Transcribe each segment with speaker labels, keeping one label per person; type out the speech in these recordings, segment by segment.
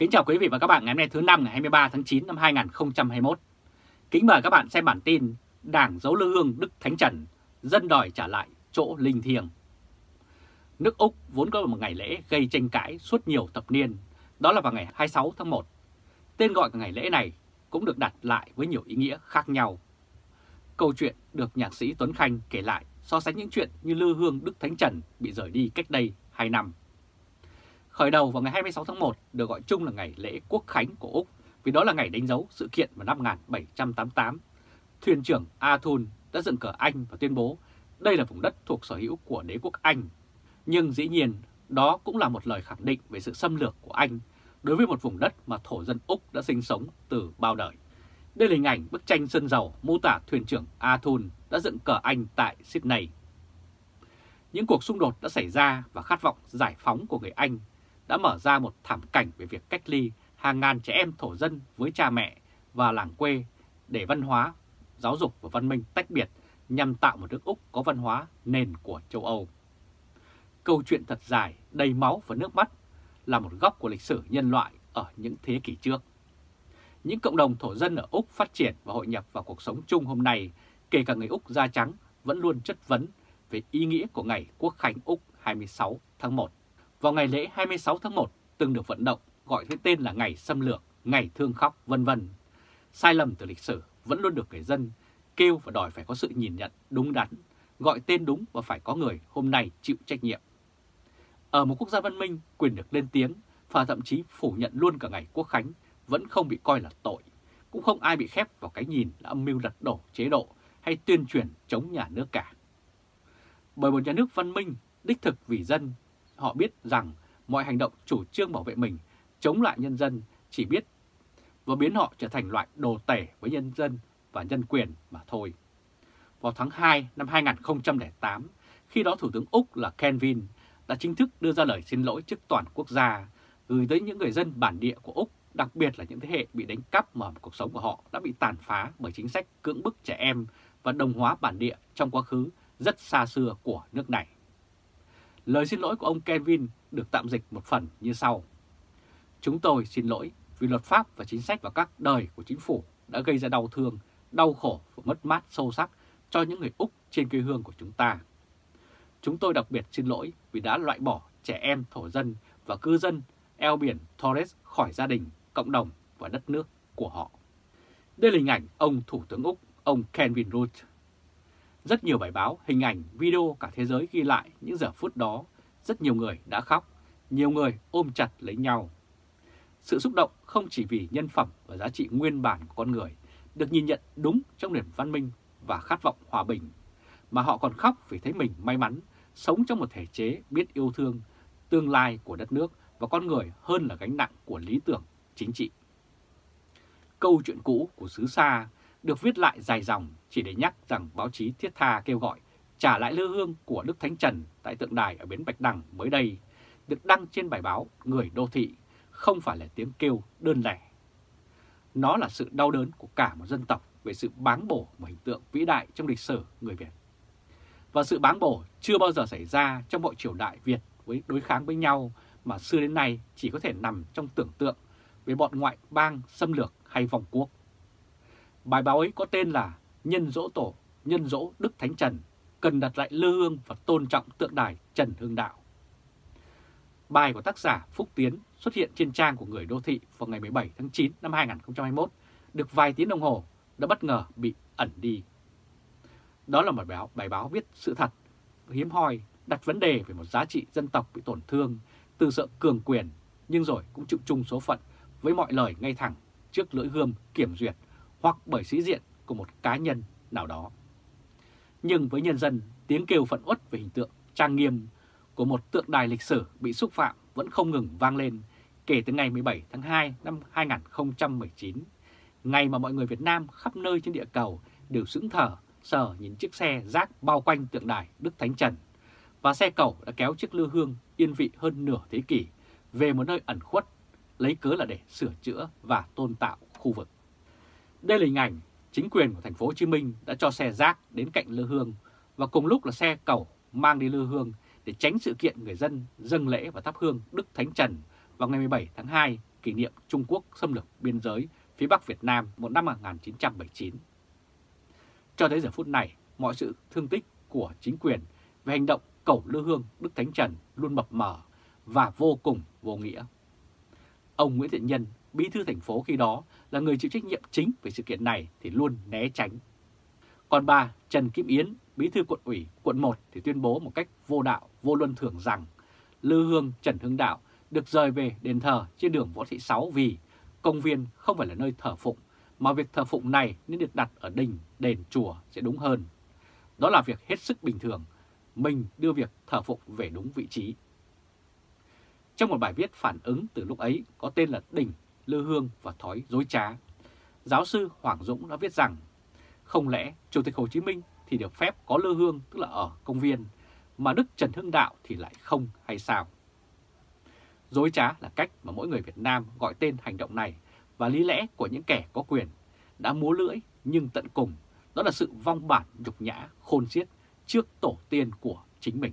Speaker 1: Kính chào quý vị và các bạn ngày hôm nay thứ năm ngày 23 tháng 9 năm 2021. Kính mời các bạn xem bản tin Đảng giấu lư hương Đức Thánh Trần, dân đòi trả lại chỗ linh thiêng. Nước Úc vốn có một ngày lễ gây tranh cãi suốt nhiều thập niên, đó là vào ngày 26 tháng 1. Tên gọi của ngày lễ này cũng được đặt lại với nhiều ý nghĩa khác nhau. Câu chuyện được nhạc sĩ Tuấn Khanh kể lại so sánh những chuyện như lư hương Đức Thánh Trần bị rời đi cách đây 2 năm. Khởi đầu vào ngày 26 tháng 1 được gọi chung là ngày lễ quốc khánh của Úc vì đó là ngày đánh dấu sự kiện vào năm 1788. Thuyền trưởng Athun đã dựng cờ Anh và tuyên bố đây là vùng đất thuộc sở hữu của đế quốc Anh. Nhưng dĩ nhiên, đó cũng là một lời khẳng định về sự xâm lược của Anh đối với một vùng đất mà thổ dân Úc đã sinh sống từ bao đời. Đây là hình ảnh bức tranh sơn dầu mô tả thuyền trưởng Athun đã dựng cờ Anh tại Sydney. Những cuộc xung đột đã xảy ra và khát vọng giải phóng của người Anh đã mở ra một thảm cảnh về việc cách ly hàng ngàn trẻ em thổ dân với cha mẹ và làng quê để văn hóa, giáo dục và văn minh tách biệt nhằm tạo một nước Úc có văn hóa nền của châu Âu. Câu chuyện thật dài, đầy máu và nước mắt là một góc của lịch sử nhân loại ở những thế kỷ trước. Những cộng đồng thổ dân ở Úc phát triển và hội nhập vào cuộc sống chung hôm nay, kể cả người Úc da trắng, vẫn luôn chất vấn về ý nghĩa của ngày Quốc khánh Úc 26 tháng 1 vào ngày lễ 26 tháng 1 từng được vận động gọi với tên là ngày xâm lược, ngày thương khóc, vân vân. Sai lầm từ lịch sử vẫn luôn được người dân kêu và đòi phải có sự nhìn nhận đúng đắn, gọi tên đúng và phải có người hôm nay chịu trách nhiệm. Ở một quốc gia văn minh, quyền được lên tiếng và thậm chí phủ nhận luôn cả ngày quốc khánh vẫn không bị coi là tội, cũng không ai bị khép vào cái nhìn là âm mưu lật đổ chế độ hay tuyên truyền chống nhà nước cả. Bởi một nhà nước văn minh, đích thực vì dân họ biết rằng mọi hành động chủ trương bảo vệ mình, chống lại nhân dân chỉ biết và biến họ trở thành loại đồ tể với nhân dân và nhân quyền mà thôi. Vào tháng 2 năm 2008, khi đó Thủ tướng Úc là Kenvin đã chính thức đưa ra lời xin lỗi trước toàn quốc gia, gửi tới những người dân bản địa của Úc, đặc biệt là những thế hệ bị đánh cắp mà cuộc sống của họ đã bị tàn phá bởi chính sách cưỡng bức trẻ em và đồng hóa bản địa trong quá khứ rất xa xưa của nước này. Lời xin lỗi của ông Kevin được tạm dịch một phần như sau. Chúng tôi xin lỗi vì luật pháp và chính sách và các đời của chính phủ đã gây ra đau thương, đau khổ và mất mát sâu sắc cho những người Úc trên quê hương của chúng ta. Chúng tôi đặc biệt xin lỗi vì đã loại bỏ trẻ em thổ dân và cư dân eo biển Torres khỏi gia đình, cộng đồng và đất nước của họ. Đây là hình ảnh ông Thủ tướng Úc, ông Kevin Rudd rất nhiều bài báo, hình ảnh, video cả thế giới ghi lại những giờ phút đó. Rất nhiều người đã khóc, nhiều người ôm chặt lấy nhau. Sự xúc động không chỉ vì nhân phẩm và giá trị nguyên bản của con người được nhìn nhận đúng trong nền văn minh và khát vọng hòa bình, mà họ còn khóc vì thấy mình may mắn sống trong một thể chế biết yêu thương tương lai của đất nước và con người hơn là gánh nặng của lý tưởng chính trị. Câu chuyện cũ của xứ xa được viết lại dài dòng chỉ để nhắc rằng báo chí thiết tha kêu gọi trả lại lư hương của Đức Thánh Trần tại tượng đài ở bến Bạch Đằng mới đây, được đăng trên bài báo Người Đô Thị, không phải là tiếng kêu đơn lẻ. Nó là sự đau đớn của cả một dân tộc về sự báng bổ một hình tượng vĩ đại trong lịch sử người Việt. Và sự báng bổ chưa bao giờ xảy ra trong mọi triều đại Việt với đối kháng với nhau mà xưa đến nay chỉ có thể nằm trong tưởng tượng về bọn ngoại bang xâm lược hay vòng quốc. Bài báo ấy có tên là Nhân dỗ tổ, nhân dỗ Đức Thánh Trần, cần đặt lại lư hương và tôn trọng tượng đài Trần Hưng Đạo. Bài của tác giả Phúc Tiến xuất hiện trên trang của Người Đô Thị vào ngày 17 tháng 9 năm 2021, được vài tiếng đồng hồ đã bất ngờ bị ẩn đi. Đó là một bài báo, bài báo viết sự thật, hiếm hoi, đặt vấn đề về một giá trị dân tộc bị tổn thương từ sợ cường quyền, nhưng rồi cũng chịu chung số phận với mọi lời ngay thẳng trước lưỡi gươm kiểm duyệt hoặc bởi sĩ diện của một cá nhân nào đó. Nhưng với nhân dân, tiếng kêu phận uất về hình tượng trang nghiêm của một tượng đài lịch sử bị xúc phạm vẫn không ngừng vang lên kể từ ngày 17 tháng 2 năm 2019, ngày mà mọi người Việt Nam khắp nơi trên địa cầu đều sững thở sờ nhìn chiếc xe rác bao quanh tượng đài Đức Thánh Trần và xe cầu đã kéo chiếc lư hương yên vị hơn nửa thế kỷ về một nơi ẩn khuất lấy cớ là để sửa chữa và tôn tạo khu vực. Đây là hình ảnh chính quyền của thành phố Hồ Chí Minh đã cho xe rác đến cạnh lư hương và cùng lúc là xe cẩu mang đi lư hương để tránh sự kiện người dân dâng lễ và thắp hương Đức Thánh Trần vào ngày 17 tháng 2 kỷ niệm Trung Quốc xâm lược biên giới phía Bắc Việt Nam một năm 1979. Cho tới giờ phút này, mọi sự thương tích của chính quyền về hành động cẩu lư hương Đức Thánh Trần luôn mập mờ và vô cùng vô nghĩa. Ông Nguyễn Thiện Nhân, bí thư thành phố khi đó là người chịu trách nhiệm chính về sự kiện này thì luôn né tránh. Còn bà Trần Kim Yến, bí thư quận ủy quận 1 thì tuyên bố một cách vô đạo, vô luân thường rằng Lư Hương Trần Hưng Đạo được rời về đền thờ trên đường Võ Thị Sáu vì công viên không phải là nơi thờ phụng, mà việc thờ phụng này nên được đặt ở đình, đền, chùa sẽ đúng hơn. Đó là việc hết sức bình thường, mình đưa việc thờ phụng về đúng vị trí. Trong một bài viết phản ứng từ lúc ấy có tên là Đỉnh, Lư Hương và Thói Dối Trá, giáo sư Hoàng Dũng đã viết rằng không lẽ Chủ tịch Hồ Chí Minh thì được phép có lư hương tức là ở công viên, mà Đức Trần Hưng Đạo thì lại không hay sao? Dối trá là cách mà mỗi người Việt Nam gọi tên hành động này và lý lẽ của những kẻ có quyền đã múa lưỡi nhưng tận cùng đó là sự vong bản nhục nhã khôn xiết trước tổ tiên của chính mình.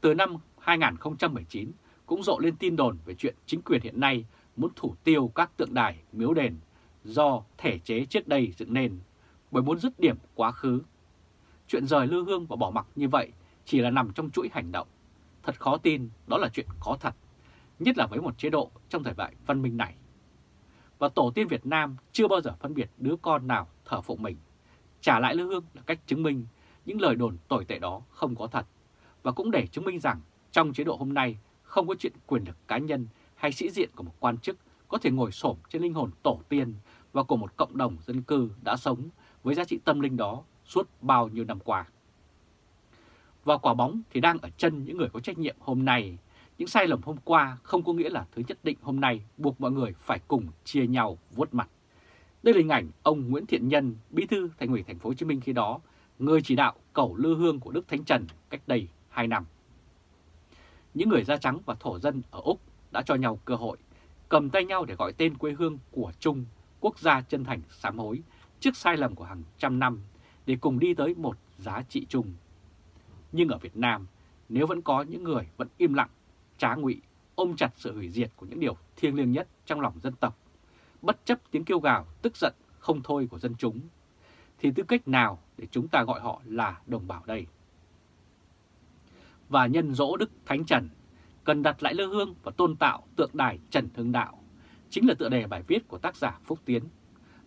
Speaker 1: Từ năm 2019 cũng rộ lên tin đồn về chuyện chính quyền hiện nay muốn thủ tiêu các tượng đài, miếu đền do thể chế trước đây dựng nên bởi muốn dứt điểm quá khứ. Chuyện rời lư hương và bỏ mặc như vậy chỉ là nằm trong chuỗi hành động. Thật khó tin đó là chuyện có thật, nhất là với một chế độ trong thời đại văn minh này. Và tổ tiên Việt Nam chưa bao giờ phân biệt đứa con nào thờ phụng mình. Trả lại lư hương là cách chứng minh những lời đồn tồi tệ đó không có thật. Và cũng để chứng minh rằng trong chế độ hôm nay không có chuyện quyền lực cá nhân hay sĩ diện của một quan chức có thể ngồi xổm trên linh hồn tổ tiên và của một cộng đồng dân cư đã sống với giá trị tâm linh đó suốt bao nhiêu năm qua. Và quả bóng thì đang ở chân những người có trách nhiệm hôm nay. Những sai lầm hôm qua không có nghĩa là thứ nhất định hôm nay buộc mọi người phải cùng chia nhau vuốt mặt. Đây là hình ảnh ông Nguyễn Thiện Nhân, bí thư thành ủy thành phố Hồ Chí Minh khi đó, người chỉ đạo cầu lư hương của Đức Thánh Trần cách đây 2 năm. Những người da trắng và thổ dân ở Úc đã cho nhau cơ hội cầm tay nhau để gọi tên quê hương của chung quốc gia chân thành sám hối trước sai lầm của hàng trăm năm để cùng đi tới một giá trị chung. Nhưng ở Việt Nam, nếu vẫn có những người vẫn im lặng, trá ngụy, ôm chặt sự hủy diệt của những điều thiêng liêng nhất trong lòng dân tộc, bất chấp tiếng kêu gào tức giận không thôi của dân chúng, thì tư cách nào để chúng ta gọi họ là đồng bào đây? Và nhân dỗ Đức Thánh Trần, cần đặt lại lư hương và tôn tạo tượng đài Trần Hưng Đạo, chính là tựa đề bài viết của tác giả Phúc Tiến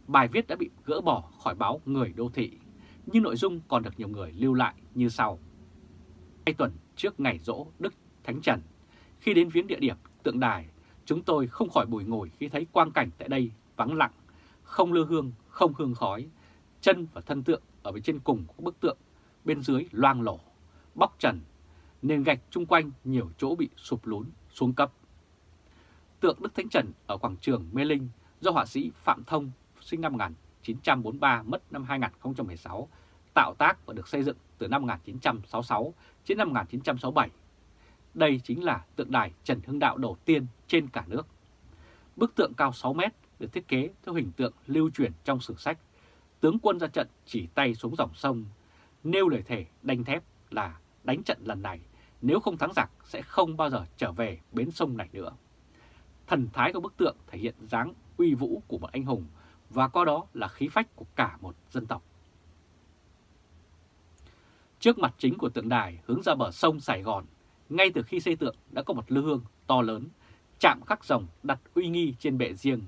Speaker 1: Bài viết đã bị gỡ bỏ khỏi báo Người Đô Thị, nhưng nội dung còn được nhiều người lưu lại như sau. Hai tuần trước ngày dỗ Đức Thánh Trần, khi đến viếng địa điểm tượng đài, chúng tôi không khỏi bùi ngồi khi thấy quang cảnh tại đây vắng lặng, không lư hương, không hương khói, chân và thân tượng ở bên trên cùng của bức tượng, bên dưới loang lổ, bóc trần, nền gạch chung quanh nhiều chỗ bị sụp lún, xuống cấp. Tượng Đức Thánh Trần ở quảng trường Mê Linh do họa sĩ Phạm Thông sinh năm 1943, mất năm 2016, tạo tác và được xây dựng từ năm 1966 đến năm 1967. Đây chính là tượng đài Trần Hưng Đạo đầu tiên trên cả nước. Bức tượng cao 6 mét được thiết kế theo hình tượng lưu truyền trong sử sách. Tướng quân ra trận chỉ tay xuống dòng sông, nêu lời thề đanh thép là đánh trận lần này, nếu không thắng giặc sẽ không bao giờ trở về bến sông này nữa. Thần thái của bức tượng thể hiện dáng uy vũ của một anh hùng và qua đó là khí phách của cả một dân tộc. Trước mặt chính của tượng đài hướng ra bờ sông Sài Gòn, ngay từ khi xây tượng đã có một lư hương to lớn, chạm khắc rồng đặt uy nghi trên bệ riêng.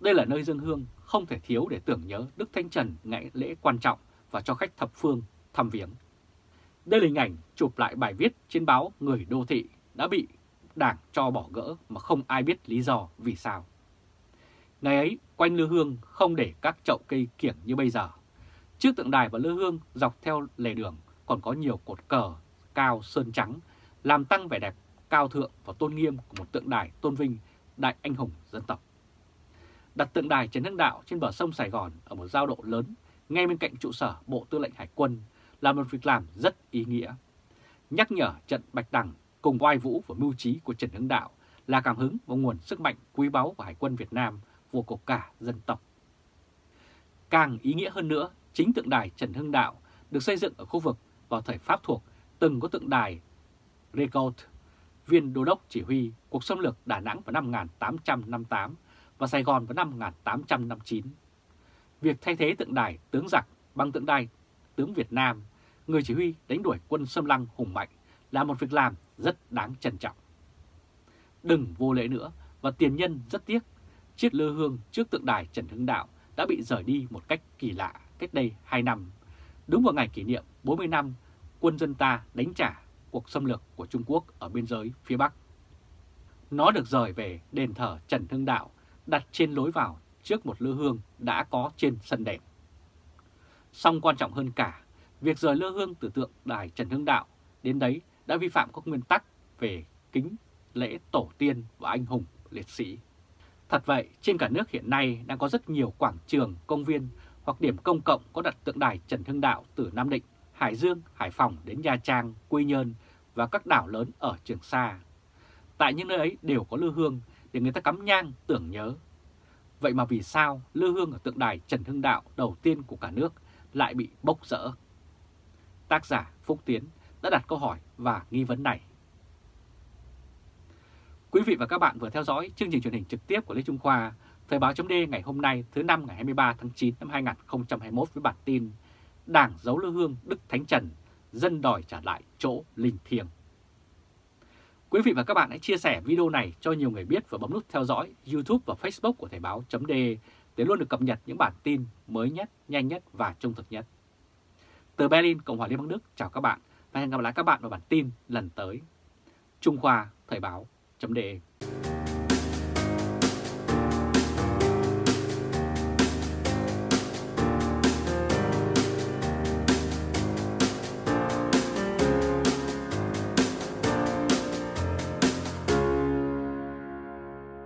Speaker 1: Đây là nơi dân hương không thể thiếu để tưởng nhớ Đức Thánh Trần ngày lễ quan trọng và cho khách thập phương thăm viếng. Đây là hình ảnh chụp lại bài viết trên báo Người Đô Thị đã bị đảng cho bỏ gỡ mà không ai biết lý do vì sao. Ngày ấy, quanh lư hương không để các chậu cây kiểng như bây giờ. Trước tượng đài và lư hương dọc theo lề đường còn có nhiều cột cờ cao sơn trắng, làm tăng vẻ đẹp cao thượng và tôn nghiêm của một tượng đài tôn vinh đại anh hùng dân tộc. Đặt tượng đài Trần Hưng Đạo trên bờ sông Sài Gòn ở một giao độ lớn, ngay bên cạnh trụ sở Bộ Tư lệnh Hải quân là một việc làm rất ý nghĩa. Nhắc nhở trận Bạch Đằng cùng oai vũ và mưu trí của Trần Hưng Đạo là cảm hứng và nguồn sức mạnh quý báu của Hải quân Việt Nam vua của cả dân tộc. Càng ý nghĩa hơn nữa, chính tượng đài Trần Hưng Đạo được xây dựng ở khu vực vào thời Pháp thuộc từng có tượng đài Regault, viên đô đốc chỉ huy cuộc xâm lược Đà Nẵng vào năm 1858 và Sài Gòn vào năm 1859. Việc thay thế tượng đài tướng giặc bằng tượng đài tướng Việt Nam, người chỉ huy đánh đuổi quân xâm lăng hùng mạnh là một việc làm rất đáng trân trọng. Đừng vô lễ nữa và tiền nhân rất tiếc, chiếc lư hương trước tượng đài Trần Hưng Đạo đã bị rời đi một cách kỳ lạ cách đây 2 năm, đúng vào ngày kỷ niệm 40 năm quân dân ta đánh trả cuộc xâm lược của Trung Quốc ở biên giới phía Bắc. Nó được rời về đền thờ Trần Hưng Đạo đặt trên lối vào trước một lư hương đã có trên sân đền. Song quan trọng hơn cả, việc rời lư hương từ tượng đài Trần Hưng Đạo đến đấy đã vi phạm các nguyên tắc về kính lễ tổ tiên và anh hùng liệt sĩ. Thật vậy, trên cả nước hiện nay đang có rất nhiều quảng trường, công viên hoặc điểm công cộng có đặt tượng đài Trần Hưng Đạo từ Nam Định, Hải Dương, Hải Phòng đến Nha Trang, Quy Nhơn và các đảo lớn ở Trường Sa. Tại những nơi ấy đều có lư hương để người ta cắm nhang tưởng nhớ. Vậy mà vì sao lư hương ở tượng đài Trần Hưng Đạo đầu tiên của cả nước lại bị bốc rỡ? Tác giả Phúc Tiến đã đặt câu hỏi và nghi vấn này. Quý vị và các bạn vừa theo dõi chương trình truyền hình trực tiếp của Lê Trung Khoa, Thời báo chấm ngày hôm nay thứ năm ngày 23 tháng 9 năm 2021 với bản tin Đảng giấu lư hương Đức Thánh Trần, dân đòi trả lại chỗ linh thiêng. Quý vị và các bạn hãy chia sẻ video này cho nhiều người biết và bấm nút theo dõi YouTube và Facebook của Thời báo chấm để luôn được cập nhật những bản tin mới nhất, nhanh nhất và trung thực nhất. Từ Berlin, Cộng hòa Liên bang Đức, chào các bạn và hẹn gặp lại các bạn vào bản tin lần tới. Trung Khoa Thời báo chấm